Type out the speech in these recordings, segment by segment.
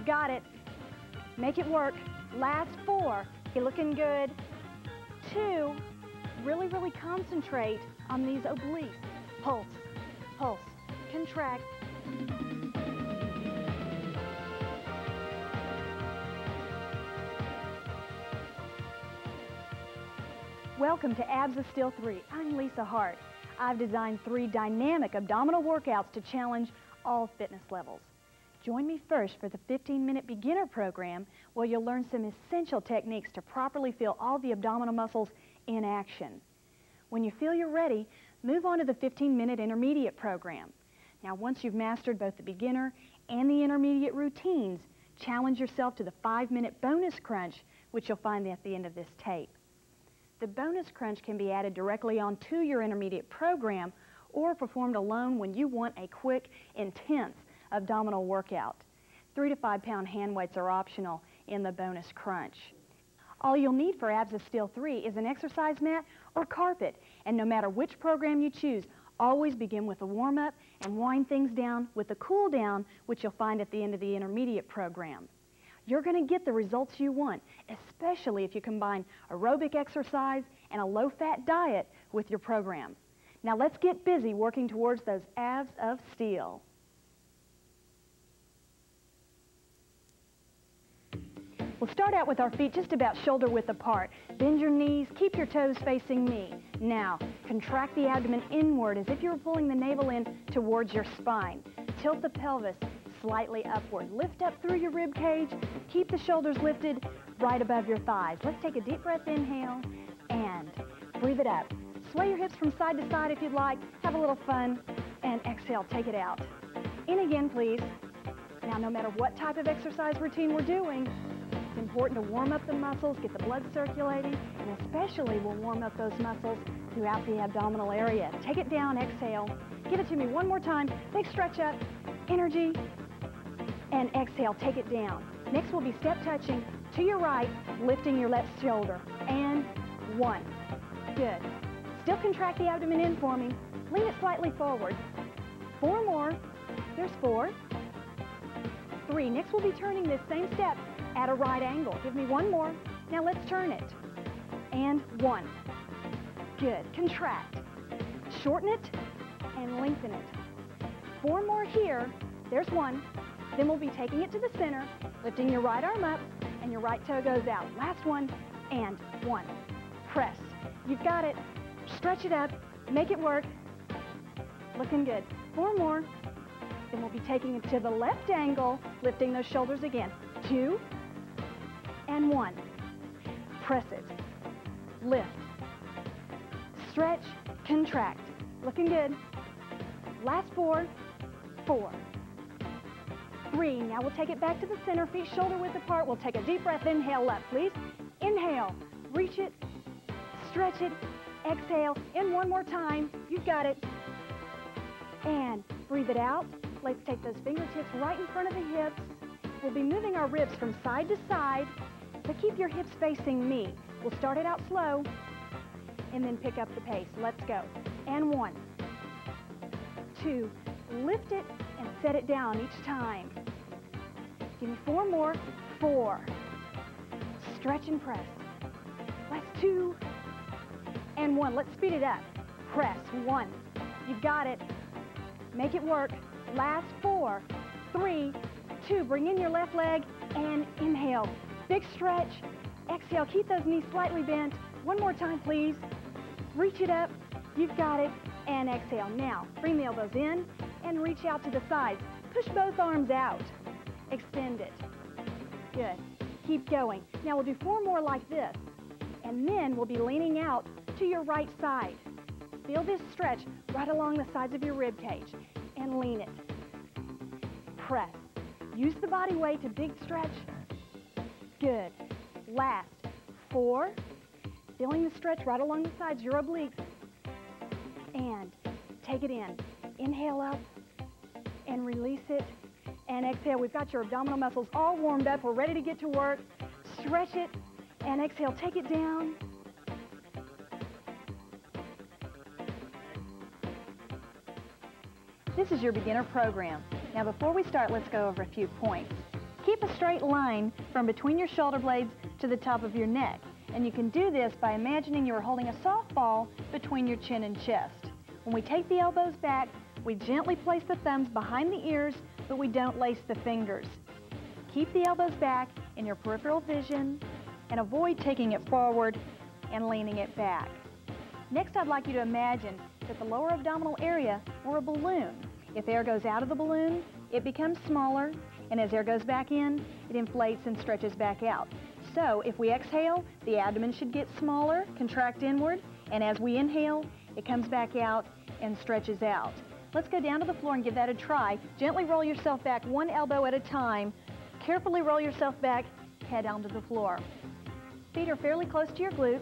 You've got it. Make it work. Last four. You're looking good. Two. Really, really concentrate on these obliques. Pulse, pulse, contract. Welcome to Abs of Steel 3. I'm Lisa Hart. I've designed three dynamic abdominal workouts to challenge all fitness levels. Join me first for the 15-minute beginner program where you'll learn some essential techniques to properly feel all the abdominal muscles in action. When you feel you're ready, move on to the 15-minute intermediate program. Now, once you've mastered both the beginner and the intermediate routines, challenge yourself to the five-minute bonus crunch, which you'll find at the end of this tape. The bonus crunch can be added directly onto your intermediate program or performed alone when you want a quick, intense abdominal workout. Three to five pound hand weights are optional in the bonus crunch. All you'll need for Abs of Steel 3 is an exercise mat or carpet, and no matter which program you choose, always begin with a warm-up and wind things down with a cool down, which you'll find at the end of the intermediate program you're going to get the results you want, especially if you combine aerobic exercise and a low-fat diet with your program. Now let's get busy working towards those abs of steel. We'll start out with our feet just about shoulder width apart. Bend your knees, keep your toes facing me. Now, contract the abdomen inward as if you were pulling the navel in towards your spine. Tilt the pelvis slightly upward. Lift up through your rib cage. Keep the shoulders lifted right above your thighs. Let's take a deep breath, inhale, and breathe it up. Sway your hips from side to side if you'd like. Have a little fun. And exhale, take it out. In again, please. Now, no matter what type of exercise routine we're doing, it's important to warm up the muscles, get the blood circulating, and especially we'll warm up those muscles throughout the abdominal area. Take it down, exhale. Give it to me one more time. Big stretch up, energy, and exhale, take it down. Next we'll be step touching to your right, lifting your left shoulder. And one. Good. Still contract the abdomen in for me. Lean it slightly forward. Four more. There's four. Three. Next we'll be turning this same step at a right angle. Give me one more. Now let's turn it. And one. Good. Contract. Shorten it and lengthen it. Four more here. There's one. Then we'll be taking it to the center, lifting your right arm up, and your right toe goes out. Last one, and one. Press. You've got it. Stretch it up. Make it work. Looking good. Four more. Then we'll be taking it to the left angle, lifting those shoulders again. Two, one. Press it. Lift. Stretch, contract. Looking good. Last four, four, three. Now we'll take it back to the center, feet shoulder width apart. We'll take a deep breath, inhale up, please. Inhale, reach it, stretch it, exhale, in one more time. You've got it. And breathe it out. Let's take those fingertips right in front of the hips. We'll be moving our ribs from side to side, but keep your hips facing me. We'll start it out slow, and then pick up the pace. Let's go. And one, two, lift it and set it down each time. Give me four more. Four. Stretch and press. Last two. And one. Let's speed it up. Press. One. You've got it. Make it work. Last four, three, two. Bring in your left leg and inhale. Big stretch. Exhale. Keep those knees slightly bent. One more time, please. Reach it up. You've got it. And exhale. Now, bring the elbows in and reach out to the sides. Push both arms out. Extend it. Good. Keep going. Now we'll do four more like this. And then we'll be leaning out to your right side. Feel this stretch right along the sides of your rib cage. And lean it. Press. Use the body weight to big stretch. Good. Last. Four. Feeling the stretch right along the sides, your obliques. And take it in. Inhale up and release it and exhale. We've got your abdominal muscles all warmed up. We're ready to get to work. Stretch it and exhale. Take it down. This is your beginner program. Now before we start, let's go over a few points. Keep a straight line from between your shoulder blades to the top of your neck. And you can do this by imagining you are holding a softball between your chin and chest. When we take the elbows back, we gently place the thumbs behind the ears, but we don't lace the fingers. Keep the elbows back in your peripheral vision and avoid taking it forward and leaning it back. Next, I'd like you to imagine that the lower abdominal area were a balloon. If air goes out of the balloon, it becomes smaller, and as air goes back in, it inflates and stretches back out. So if we exhale, the abdomen should get smaller, contract inward, and as we inhale, it comes back out and stretches out. Let's go down to the floor and give that a try. Gently roll yourself back one elbow at a time. Carefully roll yourself back, head onto the floor. Feet are fairly close to your glutes,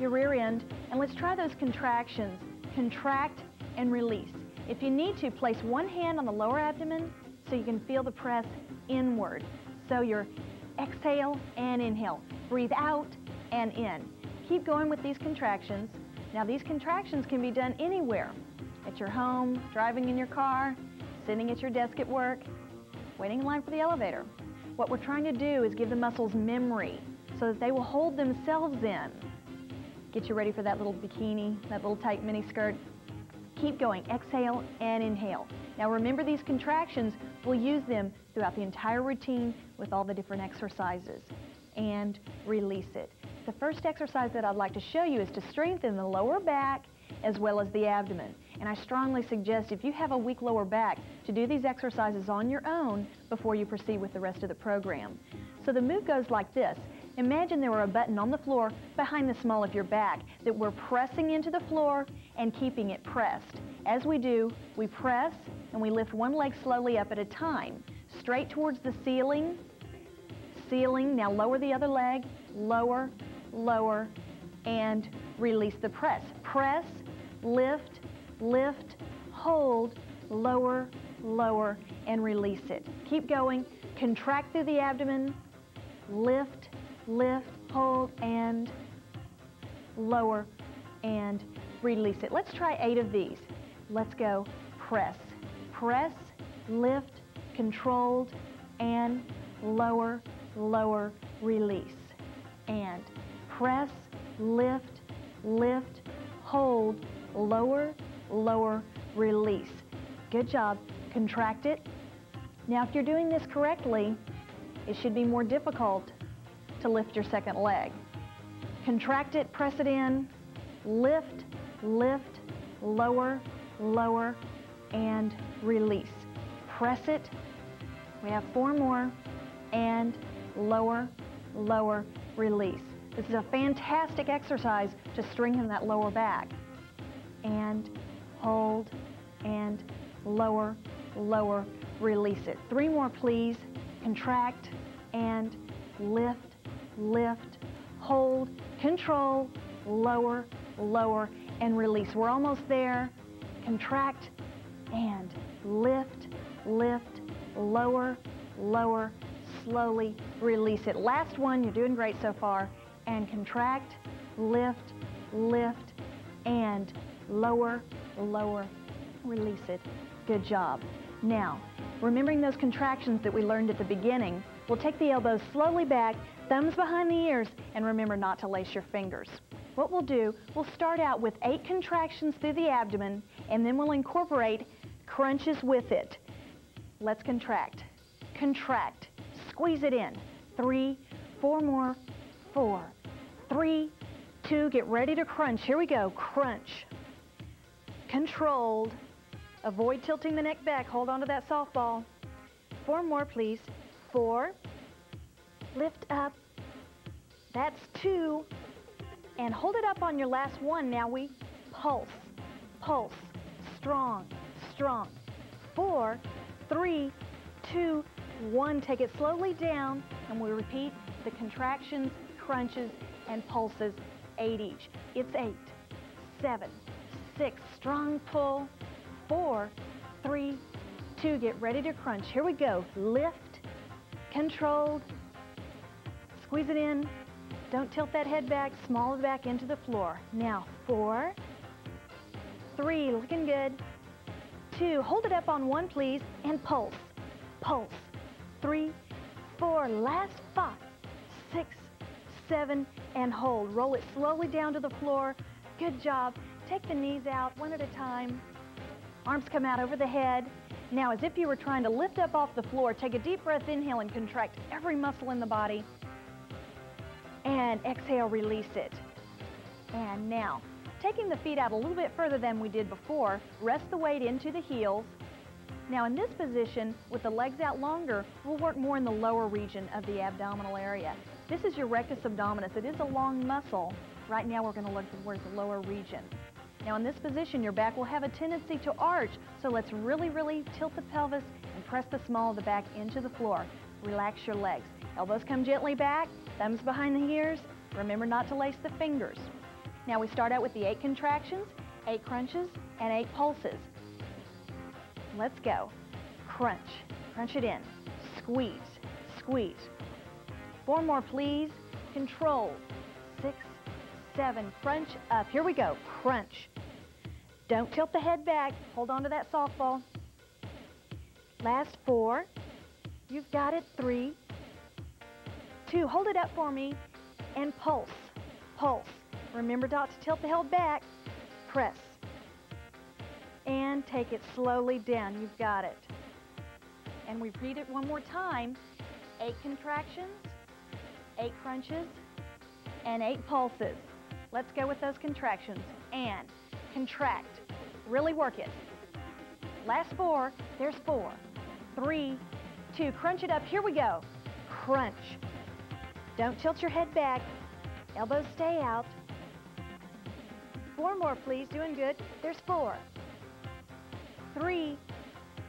your rear end, and let's try those contractions. Contract and release. If you need to, place one hand on the lower abdomen so you can feel the press inward. So your exhale and inhale. Breathe out and in. Keep going with these contractions. Now these contractions can be done anywhere at your home, driving in your car, sitting at your desk at work, waiting in line for the elevator. What we're trying to do is give the muscles memory so that they will hold themselves in. Get you ready for that little bikini, that little tight mini skirt. Keep going, exhale and inhale. Now remember these contractions, we'll use them throughout the entire routine with all the different exercises. And release it. The first exercise that I'd like to show you is to strengthen the lower back as well as the abdomen. And I strongly suggest if you have a weak lower back to do these exercises on your own before you proceed with the rest of the program. So the move goes like this. Imagine there were a button on the floor behind the small of your back that we're pressing into the floor and keeping it pressed. As we do, we press and we lift one leg slowly up at a time, straight towards the ceiling, ceiling, now lower the other leg, lower, lower, and release the press. Press, lift, lift, hold, lower, lower, and release it. Keep going. Contract through the abdomen, lift, lift, hold, and lower, and release it. Let's try eight of these. Let's go. Press, press, lift, controlled, and lower, lower, release. And press, lift, lift, hold, lower, lower, release. Good job. Contract it. Now, if you're doing this correctly, it should be more difficult to lift your second leg. Contract it, press it in, lift, lift, lower, lower, and release. Press it. We have four more, and lower, lower, release. This is a fantastic exercise to strengthen that lower back. And hold, and lower, lower, release it. Three more, please. Contract, and lift, lift, hold, control, lower, lower, and release. We're almost there. Contract, and lift, lift, lower, lower, slowly release it. Last one, you're doing great so far and contract, lift, lift, and lower, lower, release it. Good job. Now, remembering those contractions that we learned at the beginning, we'll take the elbows slowly back, thumbs behind the ears, and remember not to lace your fingers. What we'll do, we'll start out with eight contractions through the abdomen, and then we'll incorporate crunches with it. Let's contract, contract, squeeze it in. Three, four more, four, three, two, get ready to crunch. Here we go, crunch. Controlled. Avoid tilting the neck back. Hold on to that softball. Four more, please. Four. Lift up. That's two. And hold it up on your last one. Now we pulse, pulse, strong, strong. Four, three, two, one. Take it slowly down, and we repeat the contractions, crunches, and pulses, eight each. It's eight, seven, six, strong pull, four, three, two, get ready to crunch. Here we go. Lift, controlled, squeeze it in. Don't tilt that head back, small back into the floor. Now, four, three, looking good, two, hold it up on one, please, and pulse, pulse, three, four, last five, six, seven, and hold. Roll it slowly down to the floor. Good job. Take the knees out one at a time. Arms come out over the head. Now, as if you were trying to lift up off the floor, take a deep breath, inhale, and contract every muscle in the body. And exhale, release it. And now, taking the feet out a little bit further than we did before, rest the weight into the heels. Now in this position, with the legs out longer, we'll work more in the lower region of the abdominal area. This is your rectus abdominis. It is a long muscle. Right now we're going to look towards the lower region. Now in this position, your back will have a tendency to arch, so let's really, really tilt the pelvis and press the small of the back into the floor. Relax your legs. Elbows come gently back, thumbs behind the ears. Remember not to lace the fingers. Now we start out with the eight contractions, eight crunches, and eight pulses. Let's go. Crunch. Crunch it in. Squeeze. Squeeze. Four more, please. Control. Six, seven. Crunch up. Here we go. Crunch. Don't tilt the head back. Hold on to that softball. Last four. You've got it. Three, two. Hold it up for me. And pulse. Pulse. Remember not to tilt the head back. Press and take it slowly down. You've got it. And we repeat it one more time. Eight contractions, eight crunches, and eight pulses. Let's go with those contractions. And contract. Really work it. Last four. There's four, three, two. Crunch it up. Here we go. Crunch. Don't tilt your head back. Elbows stay out. Four more, please. Doing good. There's four, three.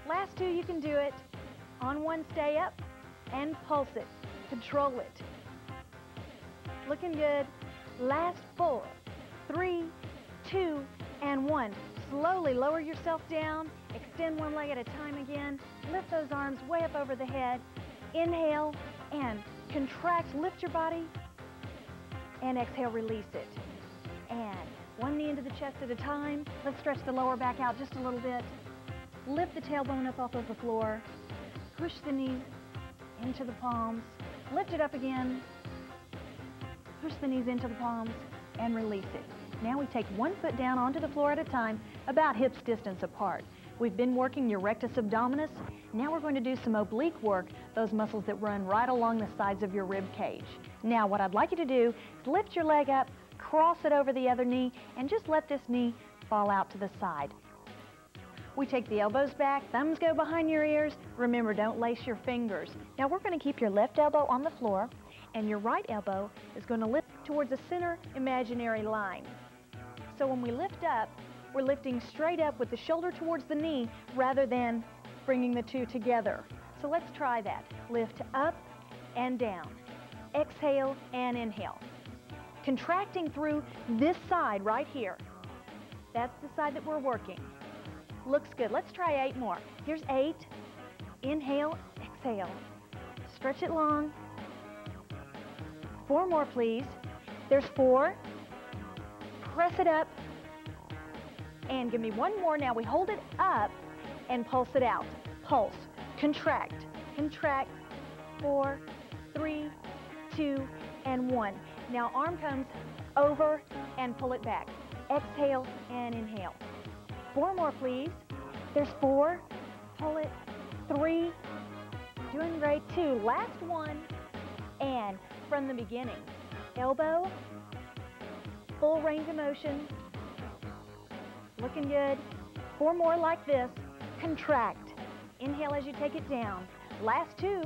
Last two, you can do it. On one, stay up and pulse it. Control it. Looking good. Last four, three, two, and one. Slowly lower yourself down. Extend one leg at a time again. Lift those arms way up over the head. Inhale and contract. Lift your body. And exhale, release it. And one knee into the chest at a time. Let's stretch the lower back out just a little bit. Lift the tailbone up off of the floor. Push the knees into the palms. Lift it up again. Push the knees into the palms and release it. Now we take one foot down onto the floor at a time, about hips distance apart. We've been working your rectus abdominis. Now we're going to do some oblique work, those muscles that run right along the sides of your rib cage. Now what I'd like you to do is lift your leg up, cross it over the other knee, and just let this knee fall out to the side. We take the elbows back, thumbs go behind your ears. Remember, don't lace your fingers. Now we're going to keep your left elbow on the floor and your right elbow is going to lift towards the center imaginary line. So when we lift up, we're lifting straight up with the shoulder towards the knee rather than bringing the two together. So let's try that. Lift up and down. Exhale and inhale. Contracting through this side right here. That's the side that we're working. Looks good. Let's try eight more. Here's eight. Inhale, exhale. Stretch it long. Four more, please. There's four. Press it up. And give me one more. Now we hold it up and pulse it out. Pulse. Contract. Contract. Four, three, two, and one. Now arm comes over and pull it back. Exhale and inhale. Four more, please. There's four. Pull it. Three. Doing great. Two. Last one. And from the beginning. Elbow. Full range of motion. Looking good. Four more like this. Contract. Inhale as you take it down. Last two.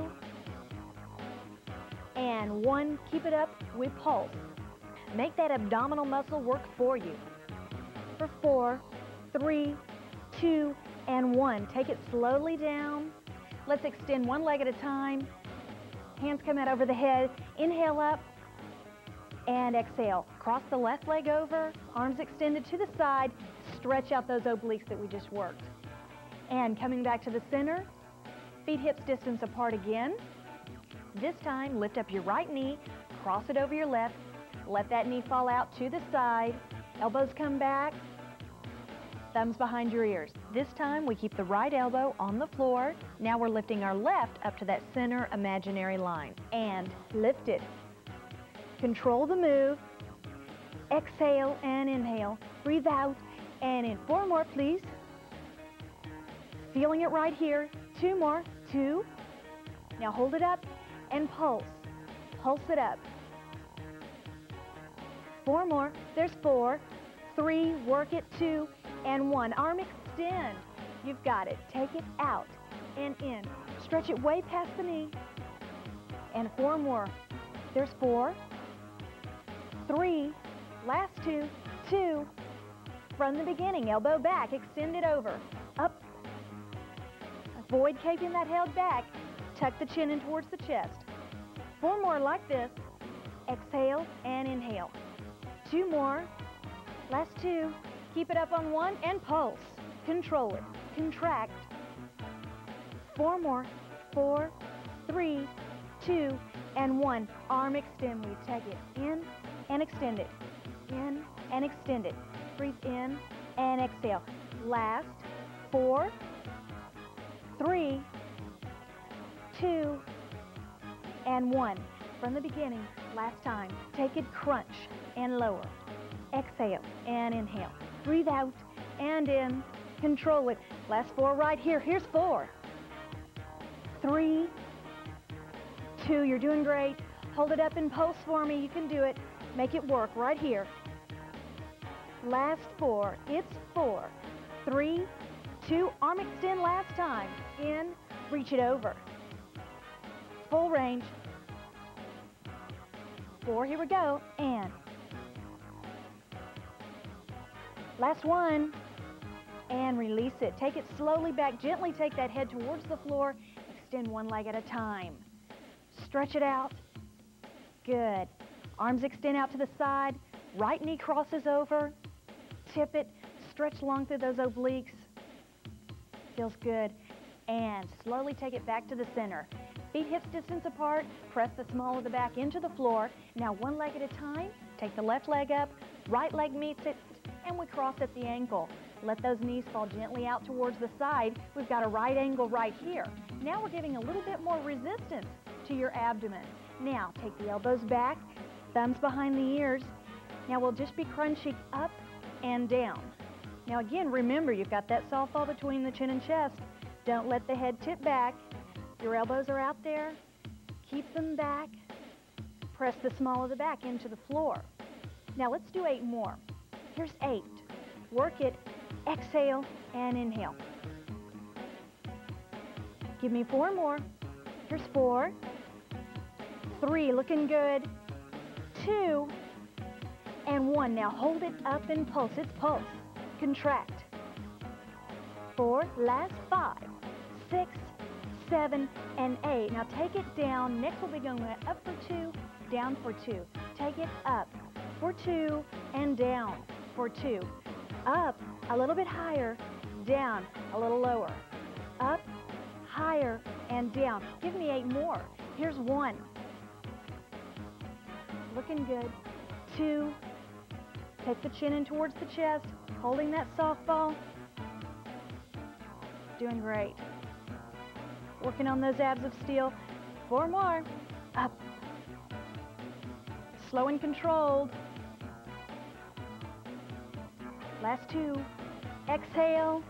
And one. Keep it up we pulse. Make that abdominal muscle work for you. For four, three, two, and one. Take it slowly down. Let's extend one leg at a time. Hands come out over the head. Inhale up and exhale. Cross the left leg over, arms extended to the side. Stretch out those obliques that we just worked. And coming back to the center, feet hips distance apart again. This time, lift up your right knee, cross it over your left, let that knee fall out to the side. Elbows come back, thumbs behind your ears. This time we keep the right elbow on the floor. Now we're lifting our left up to that center imaginary line. And lift it. Control the move. Exhale and inhale. Breathe out and in. Four more, please. Feeling it right here. Two more. Two. Now hold it up and pulse. Pulse it up. Four more. There's four. Three. Work it. Two and one. Arm extend. You've got it. Take it out and in. Stretch it way past the knee. And four more. There's four. Three. Last two. Two. From the beginning, elbow back, extend it over. Up. Avoid keeping that held back. Tuck the chin in towards the chest. Four more like this. Exhale and inhale. Two more. Last two. Keep it up on one and pulse. Control it. Contract. Four more. Four, three, two, and one. Arm extend. We take it in and extend it. In and extend it. Breathe in and exhale. Last. Four, three, two, and one. From the beginning, last time. Take it crunch and lower. Exhale and inhale. Breathe out and in. Control it. Last four right here. Here's four. Three, two. You're doing great. Hold it up in pulse for me. You can do it. Make it work right here. Last four. It's four. Three, two. Arm extend last time. In. Reach it over. Full range. Four. Here we go. And Last one. And release it. Take it slowly back. Gently take that head towards the floor. Extend one leg at a time. Stretch it out. Good. Arms extend out to the side. Right knee crosses over. Tip it. Stretch long through those obliques. Feels good. And slowly take it back to the center. Feet hips distance apart. Press the small of the back into the floor. Now one leg at a time. Take the left leg up. Right leg meets it and we cross at the ankle. Let those knees fall gently out towards the side. We've got a right angle right here. Now we're giving a little bit more resistance to your abdomen. Now take the elbows back, thumbs behind the ears. Now we'll just be crunching up and down. Now again, remember you've got that softball between the chin and chest. Don't let the head tip back. Your elbows are out there. Keep them back. Press the small of the back into the floor. Now let's do eight more. Here's eight. Work it. Exhale and inhale. Give me four more. Here's four. Three, looking good. Two. And one. Now hold it up and pulse. It's pulse. Contract. Four. Last five, six, seven, and eight. Now take it down. Next we'll be going up for two, down for two. Take it up for two and down for two. Up, a little bit higher, down, a little lower. Up, higher, and down. Give me eight more. Here's one. Looking good. Two. Take the chin in towards the chest, holding that softball. Doing great. Working on those abs of steel. Four more. Up. Slow and controlled. Last two. Exhale.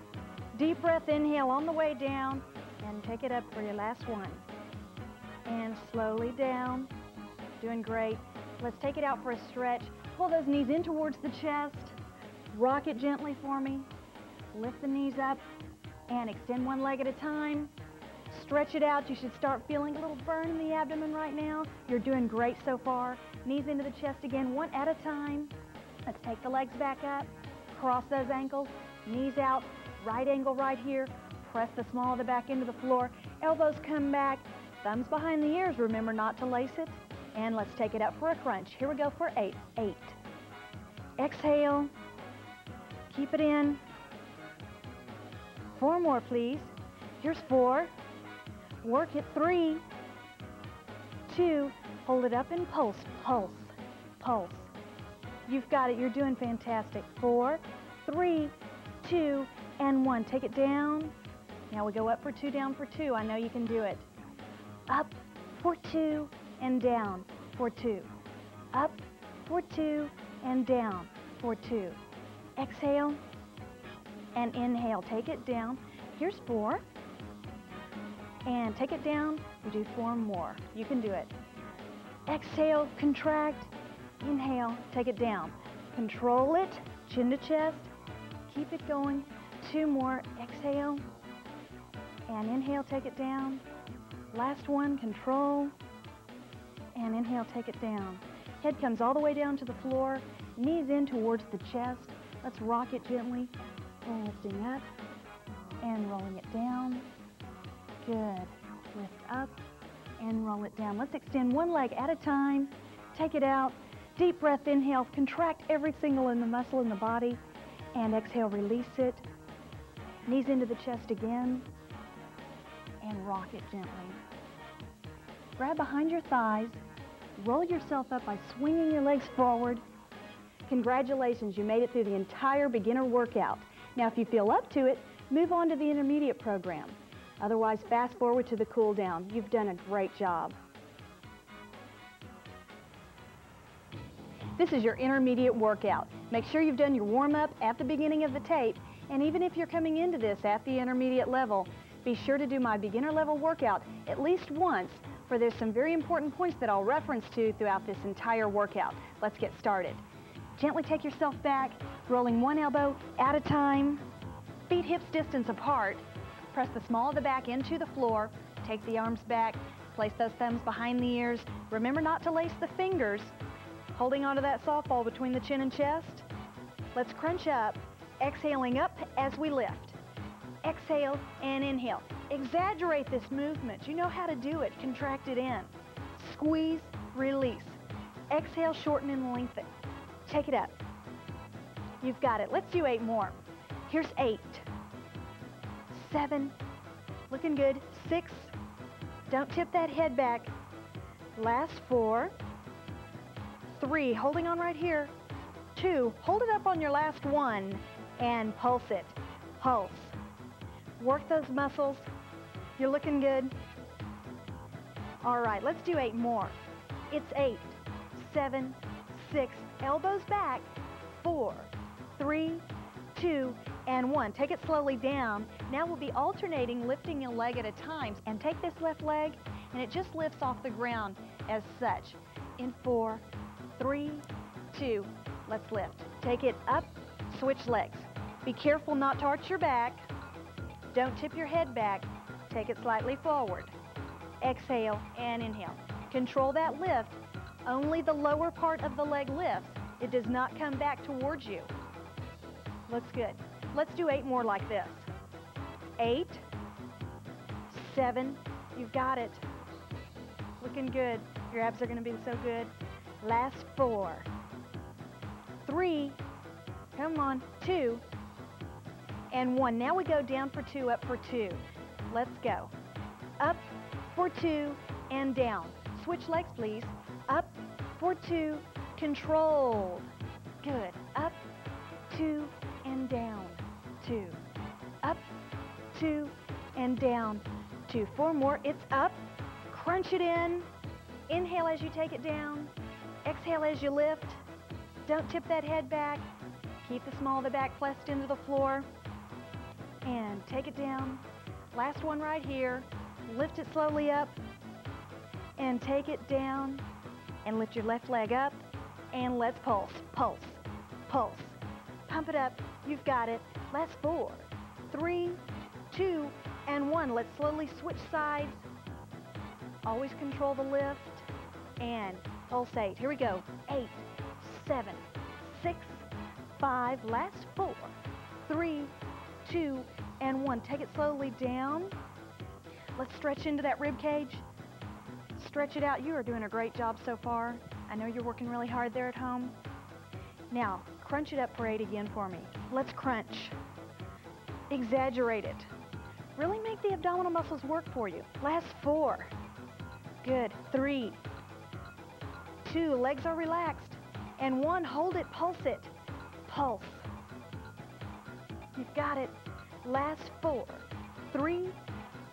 Deep breath, inhale on the way down. And take it up for your last one. And slowly down. Doing great. Let's take it out for a stretch. Pull those knees in towards the chest. Rock it gently for me. Lift the knees up and extend one leg at a time. Stretch it out. You should start feeling a little burn in the abdomen right now. You're doing great so far. Knees into the chest again, one at a time. Let's take the legs back up. Cross those ankles, knees out, right angle right here. Press the small of the back into the floor. Elbows come back, thumbs behind the ears. Remember not to lace it. And let's take it up for a crunch. Here we go for eight. Eight. Exhale. Keep it in. Four more, please. Here's four. Work it. Three. Two. Hold it up and pulse. Pulse. Pulse. You've got it. You're doing fantastic. Four, three, two, and one. Take it down. Now we go up for two, down for two. I know you can do it. Up for two, and down for two. Up for two, and down for two. Exhale and inhale. Take it down. Here's four. And take it down. We do four more. You can do it. Exhale, contract, inhale, take it down. Control it, chin to chest. Keep it going. Two more. Exhale. And inhale, take it down. Last one, control. And inhale, take it down. Head comes all the way down to the floor. Knees in towards the chest. Let's rock it gently. And lifting up and rolling it down. Good. Lift up and roll it down. Let's extend one leg at a time. Take it out. Deep breath, inhale. Contract every single in the muscle in the body. And exhale, release it. Knees into the chest again. And rock it gently. Grab behind your thighs. Roll yourself up by swinging your legs forward. Congratulations, you made it through the entire beginner workout. Now, if you feel up to it, move on to the intermediate program. Otherwise, fast forward to the cool down. You've done a great job. This is your intermediate workout. Make sure you've done your warm-up at the beginning of the tape, and even if you're coming into this at the intermediate level, be sure to do my beginner level workout at least once, there's some very important points that I'll reference to throughout this entire workout. Let's get started. Gently take yourself back, rolling one elbow at a time, feet hips distance apart. Press the small of the back into the floor, take the arms back, place those thumbs behind the ears. Remember not to lace the fingers, holding onto that softball between the chin and chest. Let's crunch up, exhaling up as we lift. Exhale and inhale. Exaggerate this movement. You know how to do it. Contract it in. Squeeze, release. Exhale, shorten and lengthen. Take it up. You've got it. Let's do eight more. Here's eight, seven, looking good, six, don't tip that head back, last four, three, holding on right here, two, hold it up on your last one, and pulse it, pulse. Work those muscles. You're looking good. All right, let's do eight more. It's eight, seven, six, elbows back, four, three, two, and one. Take it slowly down. Now we'll be alternating lifting a leg at a time. And take this left leg, and it just lifts off the ground as such. In four, three, two, let's lift. Take it up, switch legs. Be careful not to arch your back. Don't tip your head back. Take it slightly forward. Exhale and inhale. Control that lift. Only the lower part of the leg lifts. It does not come back towards you. Looks good. Let's do eight more like this. Eight, seven, you've got it. Looking good. Your abs are gonna be so good. Last four, three, come on, two, and one. Now we go down for two, up for two. Let's go. Up for two and down. Switch legs, please. Up for two, control. Good. Up, two, and down. Two. Up, two, and down. Two. Four more. It's up. Crunch it in. Inhale as you take it down. Exhale as you lift. Don't tip that head back. Keep the small of the back pressed into the floor. And take it down. Last one right here. Lift it slowly up. And take it down. And lift your left leg up. And let's pulse, pulse, pulse. Pump it up. You've got it. Last four, three, two, and one. Let's slowly switch sides. Always control the lift. And pulsate. Here we go. Eight, seven, six, five. Last four, three, two, and one. Take it slowly down. Let's stretch into that rib cage. Stretch it out. You are doing a great job so far. I know you're working really hard there at home. Now, crunch it up for eight again for me. Let's crunch. Exaggerate it. Really make the abdominal muscles work for you. Last four. Good. Three. Two. Legs are relaxed. And one. Hold it. Pulse it. Pulse. You've got it. Last four, three,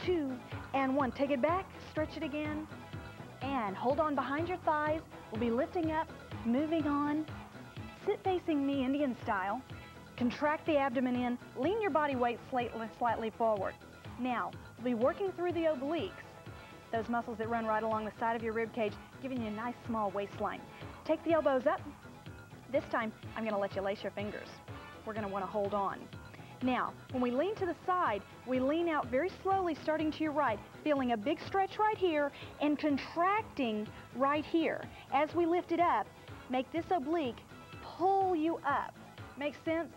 two, and one. Take it back, stretch it again, and hold on behind your thighs. We'll be lifting up, moving on. Sit facing me Indian style. Contract the abdomen in, lean your body weight slightly forward. Now, we'll be working through the obliques, those muscles that run right along the side of your rib cage, giving you a nice small waistline. Take the elbows up. This time, I'm gonna let you lace your fingers. We're gonna wanna hold on. Now, when we lean to the side, we lean out very slowly, starting to your right, feeling a big stretch right here and contracting right here. As we lift it up, make this oblique pull you up. Make sense?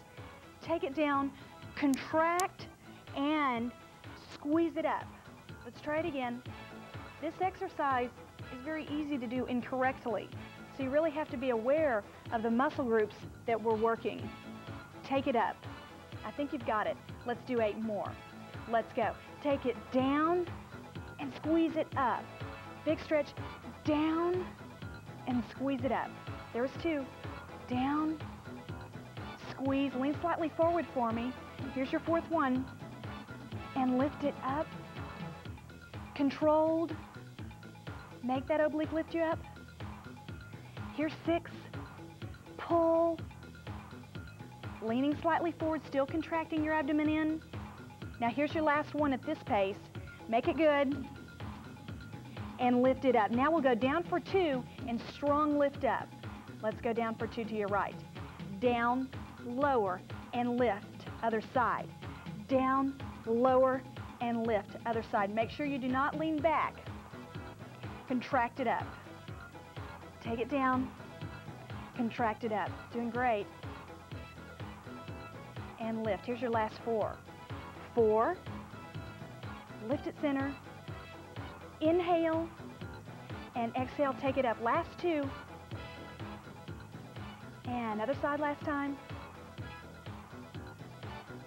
Take it down, contract, and squeeze it up. Let's try it again. This exercise is very easy to do incorrectly. So you really have to be aware of the muscle groups that we're working. Take it up. I think you've got it. Let's do eight more. Let's go. Take it down and squeeze it up. Big stretch, down and squeeze it up. There's two. Down, squeeze, lean slightly forward for me. Here's your fourth one. And lift it up. Controlled. Make that oblique lift you up. Here's six. Pull leaning slightly forward, still contracting your abdomen in. Now here's your last one at this pace. Make it good and lift it up. Now we'll go down for two and strong lift up. Let's go down for two to your right. Down, lower, and lift. Other side. Down, lower, and lift. Other side. Make sure you do not lean back. Contract it up. Take it down. Contract it up. Doing great and lift. Here's your last four. Four, lift it center, inhale, and exhale, take it up. Last two, and other side last time,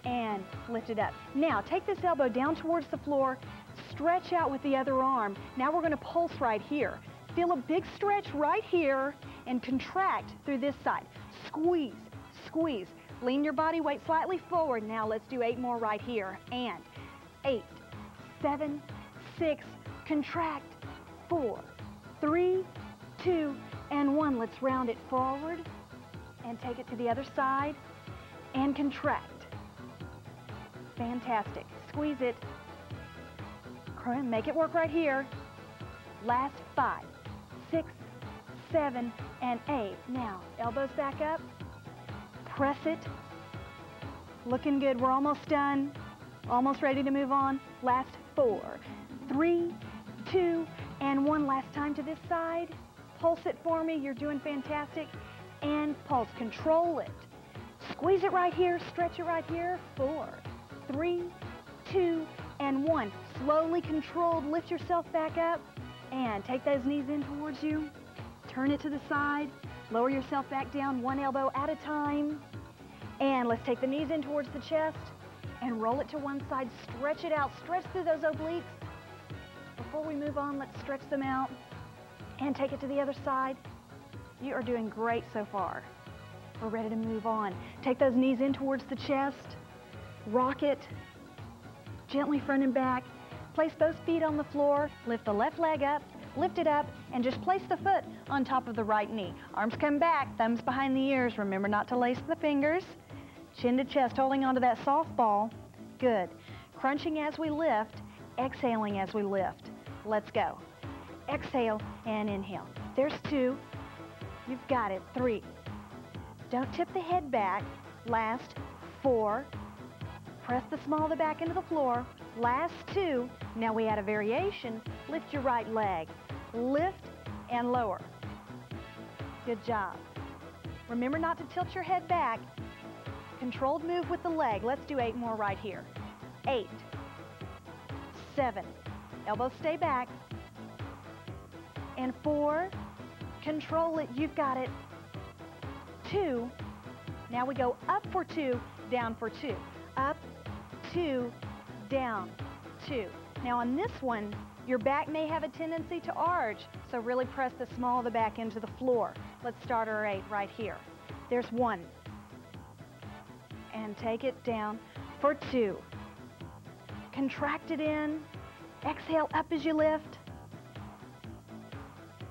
and lift it up. Now, take this elbow down towards the floor, stretch out with the other arm. Now we're gonna pulse right here. Feel a big stretch right here and contract through this side. Squeeze, squeeze. Lean your body weight slightly forward. Now let's do eight more right here. And eight, seven, six, contract, four, three, two, and one. Let's round it forward and take it to the other side and contract. Fantastic. Squeeze it. Make it work right here. Last five, six, seven, and eight. Now, elbows back up. Press it. Looking good. We're almost done. Almost ready to move on. Last four, three, two, and one. Last time to this side. Pulse it for me. You're doing fantastic. And pulse. Control it. Squeeze it right here. Stretch it right here. Four, three, two, and one. Slowly controlled. Lift yourself back up. And take those knees in towards you. Turn it to the side. Lower yourself back down one elbow at a time. And let's take the knees in towards the chest and roll it to one side. Stretch it out. Stretch through those obliques. Before we move on, let's stretch them out and take it to the other side. You are doing great so far. We're ready to move on. Take those knees in towards the chest. Rock it. Gently front and back. Place both feet on the floor. Lift the left leg up lift it up, and just place the foot on top of the right knee. Arms come back, thumbs behind the ears. Remember not to lace the fingers. Chin to chest, holding onto that soft ball. Good. Crunching as we lift, exhaling as we lift. Let's go. Exhale and inhale. There's two. You've got it. Three. Don't tip the head back. Last. Four. Press the small of the back into the floor. Last two. Now we add a variation. Lift your right leg. Lift and lower. Good job. Remember not to tilt your head back. Controlled move with the leg. Let's do eight more right here. Eight, seven, elbows stay back, and four, control it, you've got it. Two, now we go up for two, down for two. Up, two, down, two. Now on this one, your back may have a tendency to arch, so really press the small of the back into the floor. Let's start our eight right here. There's one. And take it down. for two. Contract it in. Exhale up as you lift.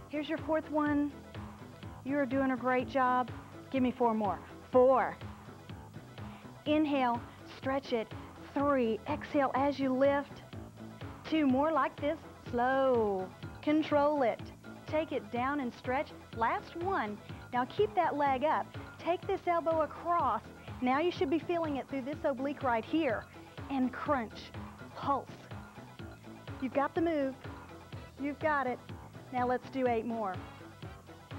Here's your fourth one. You're doing a great job. Give me four more. Four. Inhale, stretch it. Three. Exhale as you lift. Two more like this. Slow. Control it. Take it down and stretch. Last one. Now keep that leg up. Take this elbow across. Now you should be feeling it through this oblique right here. And crunch. Pulse. You've got the move. You've got it. Now let's do eight more.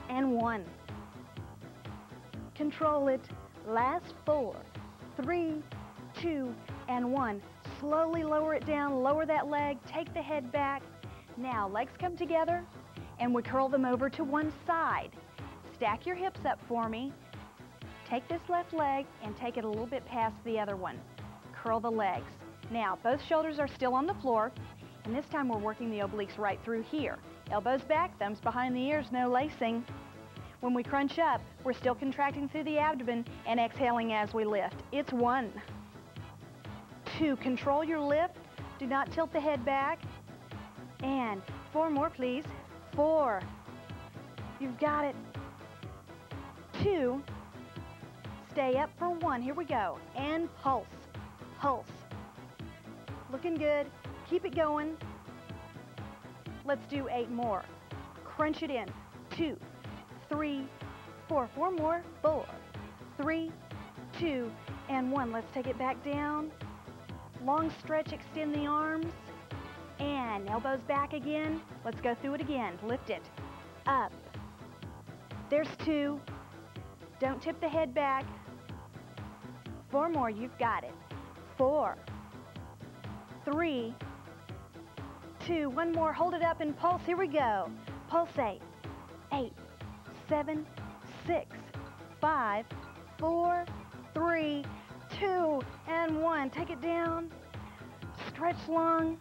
And one. Control it. Last four, three, two, and one. Slowly lower it down, lower that leg, take the head back. Now legs come together and we curl them over to one side. Stack your hips up for me. Take this left leg and take it a little bit past the other one. Curl the legs. Now, both shoulders are still on the floor, and this time we're working the obliques right through here. Elbows back, thumbs behind the ears, no lacing. When we crunch up, we're still contracting through the abdomen and exhaling as we lift. It's one. Two, control your lift. Do not tilt the head back. And four more, please. Four. You've got it. Two. Stay up for one. Here we go. And pulse. Pulse. Looking good. Keep it going. Let's do eight more. Crunch it in. Two, three, four. Four more. Four, three, two, and one. Let's take it back down. Long stretch, extend the arms. And elbows back again. Let's go through it again. Lift it. Up. There's two. Don't tip the head back. Four more. You've got it. Four. Three. Two. One more. Hold it up and pulse. Here we go. Pulsate. Eight. Seven. Six. Five. Four. Three. Two. And one. Take it down. Stretch long.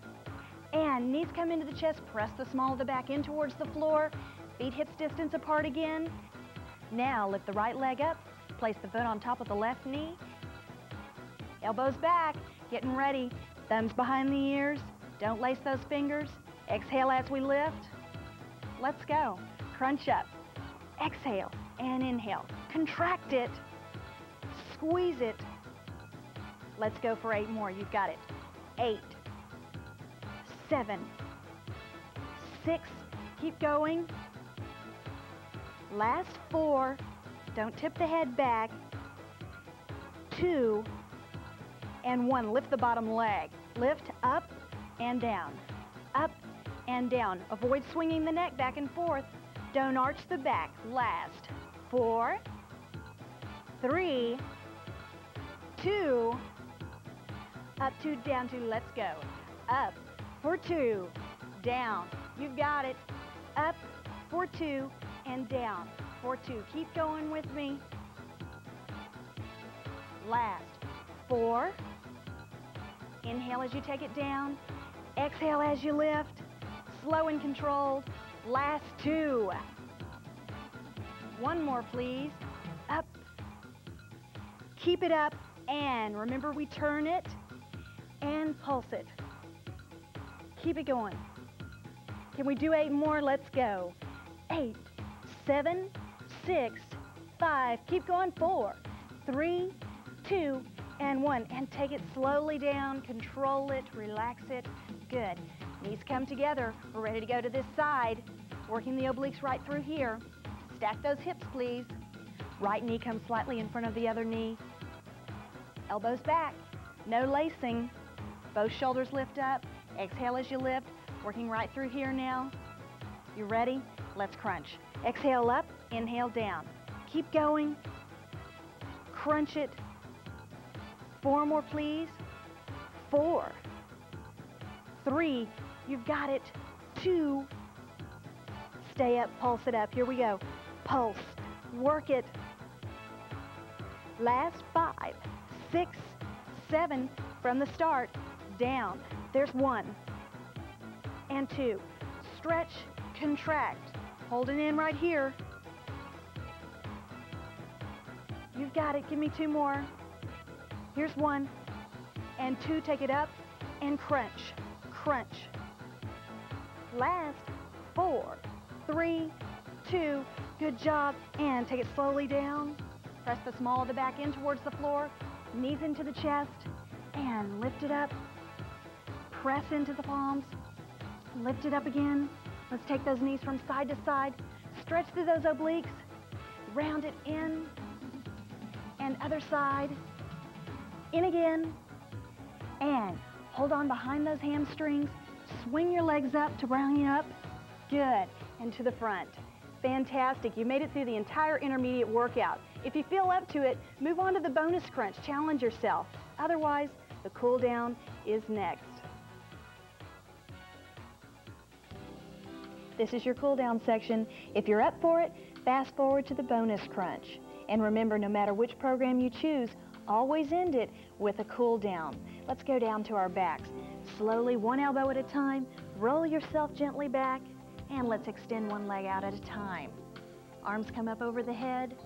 And knees come into the chest. Press the small of the back in towards the floor. Feet hips distance apart again. Now lift the right leg up. Place the foot on top of the left knee. Elbows back. Getting ready. Thumbs behind the ears. Don't lace those fingers. Exhale as we lift. Let's go. Crunch up. Exhale and inhale. Contract it. Squeeze it. Let's go for eight more. You've got it. Eight. Seven. Six. Keep going. Last four. Don't tip the head back. Two. And one. Lift the bottom leg. Lift up and down. Up and down. Avoid swinging the neck back and forth. Don't arch the back. Last. Four. Three. Two. Up, two, down, two. Let's go. Up for two. Down. You've got it. Up for two and down for two. Keep going with me. Last. Four. Inhale as you take it down. Exhale as you lift. Slow and controlled. Last two. One more, please. Up. Keep it up. And remember, we turn it and pulse it. Keep it going. Can we do eight more? Let's go. Eight, seven, six, five. Keep going. Four, three, two, and one. And take it slowly down. Control it. Relax it. Good. Knees come together. We're ready to go to this side. Working the obliques right through here. Stack those hips, please. Right knee comes slightly in front of the other knee. Elbows back. No lacing. Both shoulders lift up. Exhale as you lift. Working right through here now. You ready? Let's crunch. Exhale up, inhale down. Keep going. Crunch it. Four more, please. Four. Three. You've got it. Two. Stay up, pulse it up. Here we go. Pulse. Work it. Last five, six, seven. From the start, down. There's one. And two. Stretch, contract. Holding in right here. You've got it. Give me two more. Here's one. and two, take it up, and crunch, crunch. Last, four, three, two, good job, and take it slowly down. Press the small of the back in towards the floor, knees into the chest, and lift it up. Press into the palms, lift it up again. Let's take those knees from side to side, stretch through those obliques, round it in, and other side, in again, and hold on behind those hamstrings, swing your legs up to round up, good, and to the front. Fantastic, you made it through the entire intermediate workout. If you feel up to it, move on to the bonus crunch, challenge yourself. Otherwise, the cool down is next. This is your cool down section. If you're up for it, fast forward to the bonus crunch. And remember, no matter which program you choose, always end it with a cool down. Let's go down to our backs. Slowly, one elbow at a time, roll yourself gently back, and let's extend one leg out at a time. Arms come up over the head.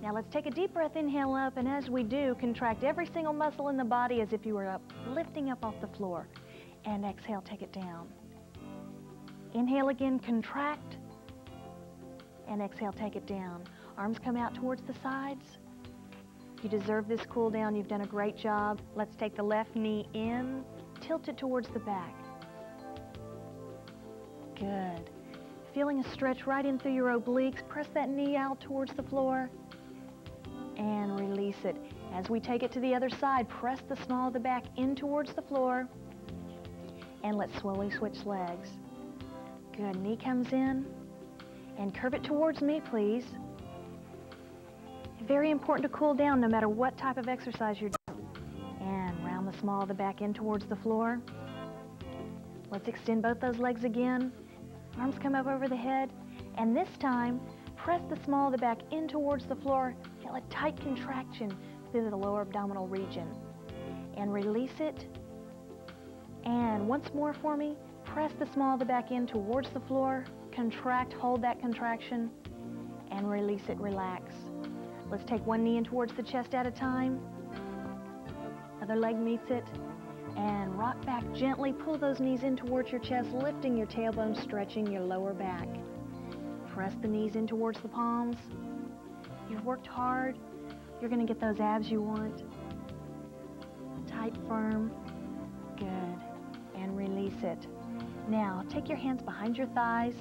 Now let's take a deep breath, inhale up, and as we do, contract every single muscle in the body as if you were up, lifting up off the floor. And exhale, take it down. Inhale again, contract. And exhale, take it down. Arms come out towards the sides. You deserve this cool down. You've done a great job. Let's take the left knee in, tilt it towards the back. Good. Feeling a stretch right in through your obliques. Press that knee out towards the floor and release it. As we take it to the other side, press the small of the back in towards the floor and let's slowly switch legs. Good. Knee comes in and curve it towards me, please. Very important to cool down no matter what type of exercise you're doing. And round the small of the back in towards the floor. Let's extend both those legs again. Arms come up over the head. And this time, press the small of the back in towards the floor. Feel a tight contraction through the lower abdominal region. And release it. And once more for me, Press the small of the back in towards the floor. Contract, hold that contraction, and release it, relax. Let's take one knee in towards the chest at a time. Other leg meets it. And rock back gently. Pull those knees in towards your chest, lifting your tailbone, stretching your lower back. Press the knees in towards the palms. You've worked hard. You're going to get those abs you want. Tight, firm. Good. And release it. Now, take your hands behind your thighs,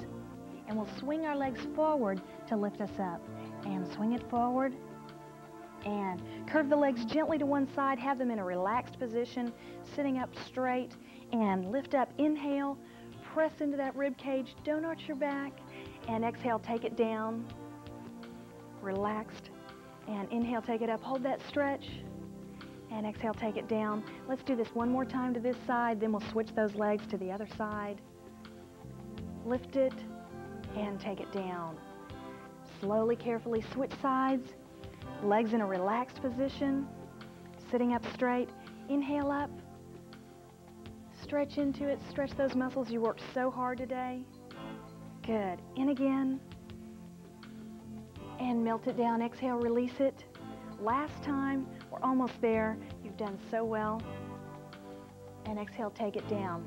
and we'll swing our legs forward to lift us up. And swing it forward, and curve the legs gently to one side. Have them in a relaxed position, sitting up straight, and lift up. Inhale, press into that rib cage. Don't arch your back. And exhale, take it down. Relaxed. And inhale, take it up. Hold that stretch. And exhale, take it down. Let's do this one more time to this side, then we'll switch those legs to the other side. Lift it and take it down. Slowly, carefully switch sides. Legs in a relaxed position. Sitting up straight. Inhale up. Stretch into it. Stretch those muscles you worked so hard today. Good. In again. And melt it down. Exhale, release it. Last time, we're almost there. You've done so well. And exhale, take it down.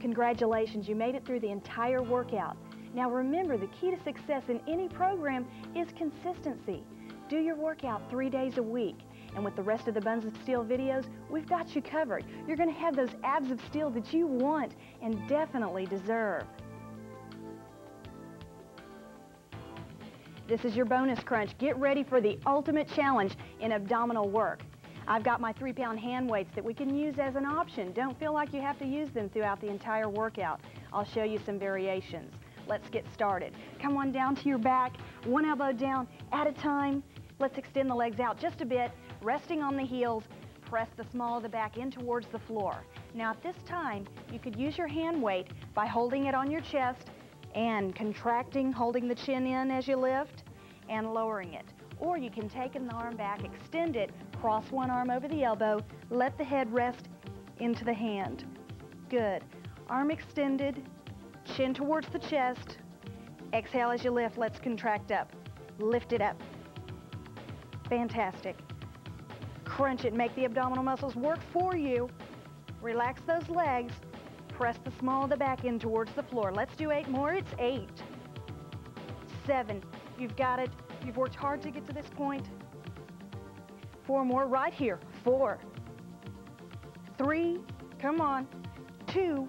Congratulations, you made it through the entire workout. Now remember, the key to success in any program is consistency. Do your workout three days a week. And with the rest of the Buns of Steel videos, we've got you covered. You're going to have those abs of steel that you want and definitely deserve. This is your bonus crunch. Get ready for the ultimate challenge in abdominal work. I've got my three pound hand weights that we can use as an option. Don't feel like you have to use them throughout the entire workout. I'll show you some variations. Let's get started. Come on down to your back, one elbow down at a time. Let's extend the legs out just a bit, resting on the heels. Press the small of the back in towards the floor. Now at this time, you could use your hand weight by holding it on your chest and contracting, holding the chin in as you lift and lowering it. Or you can take an arm back, extend it, cross one arm over the elbow, let the head rest into the hand. Good. Arm extended, chin towards the chest. Exhale as you lift. Let's contract up. Lift it up. Fantastic. Crunch it. Make the abdominal muscles work for you. Relax those legs. Press the small of the back in towards the floor. Let's do eight more. It's eight. Seven. You've got it. You've worked hard to get to this point. Four more right here. Four. Three. Come on. Two.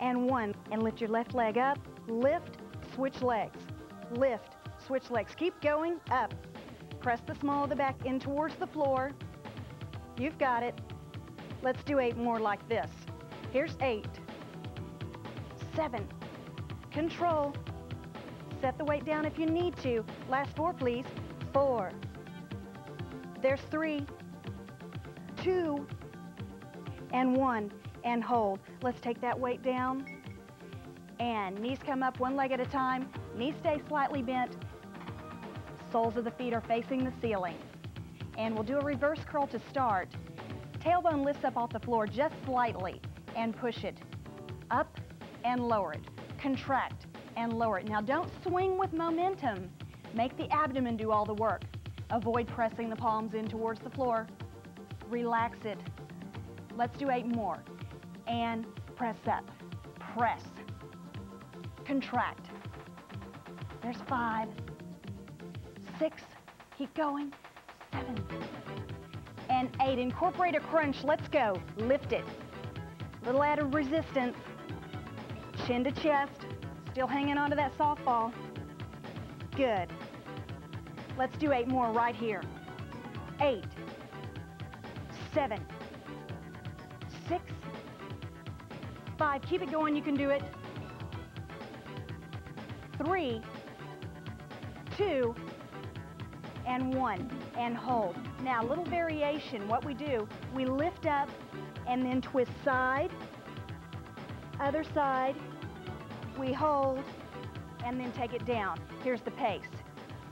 And one. And lift your left leg up. Lift. Switch legs. Lift. Switch legs. Keep going. Up. Press the small of the back in towards the floor. You've got it. Let's do eight more like this. Here's eight. Seven. Control. Set the weight down if you need to. Last four, please. Four. There's three. Two. And one. And hold. Let's take that weight down. And knees come up one leg at a time. Knees stay slightly bent. Soles of the feet are facing the ceiling. And we'll do a reverse curl to start. Tailbone lifts up off the floor just slightly and push it up and lower it. Contract and lower it. Now don't swing with momentum. Make the abdomen do all the work. Avoid pressing the palms in towards the floor. Relax it. Let's do eight more. And press up. Press. Contract. There's five, six, keep going, seven, and eight. Incorporate a crunch. Let's go. Lift it. Little added resistance. Chin to chest. Still hanging onto that softball. Good. Let's do eight more right here. Eight, seven, six, five. Keep it going. You can do it. Three, two, and one, and hold. Now, a little variation. What we do, we lift up and then twist side, other side, we hold, and then take it down. Here's the pace.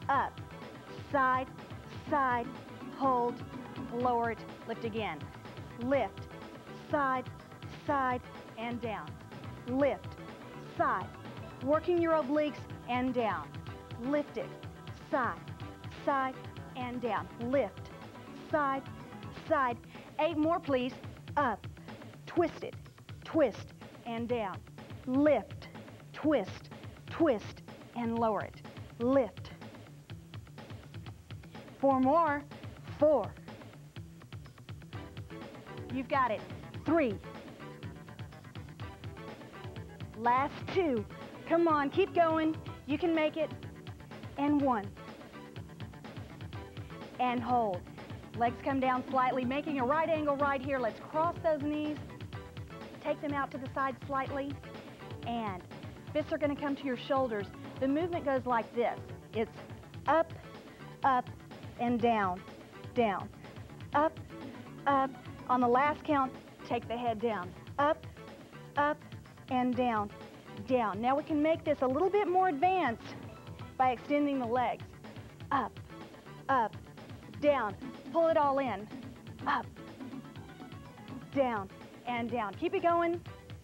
Up, side, side, hold, lower it, lift again. Lift, side, side, and down. Lift, side, working your obliques and down. Lift it, side, side, and down. Lift, side, side. Eight more, please. Up, twist it, twist, and down. Lift, twist, twist, and lower it. Lift. Four more. Four. You've got it. Three. Last two. Come on, keep going. You can make it. And one. And hold. Legs come down slightly, making a right angle right here. Let's cross those knees. Take them out to the side slightly. And fists are going to come to your shoulders. The movement goes like this. It's up, up, and down, down. Up, up. On the last count, take the head down. Up, up, and down, down. Now we can make this a little bit more advanced by extending the legs. Up, up, down. Pull it all in. Up, down, and down. Keep it going.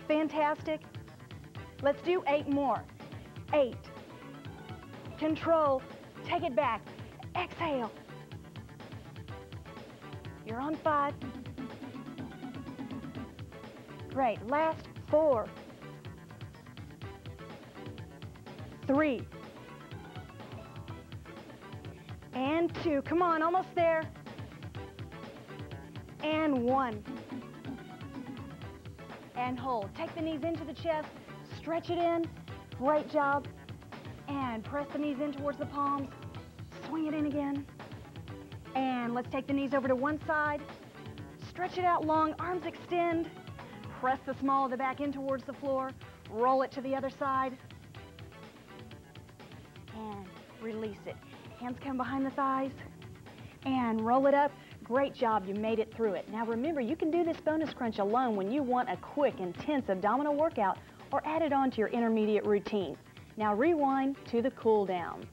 Fantastic. Let's do eight more. Eight. Control. Take it back. Exhale. You're on five. Great. Last four. Three. And two. Come on, almost there. And one. And hold. Take the knees into the chest. Stretch it in. Great job. And press the knees in towards the palms. Swing it in again. And let's take the knees over to one side. Stretch it out long. Arms extend. Press the small of the back in towards the floor. Roll it to the other side. And release it. Hands come behind the thighs. And roll it up. Great job, you made it through it. Now remember, you can do this bonus crunch alone when you want a quick, intense abdominal workout or add it on to your intermediate routine. Now rewind to the cool down.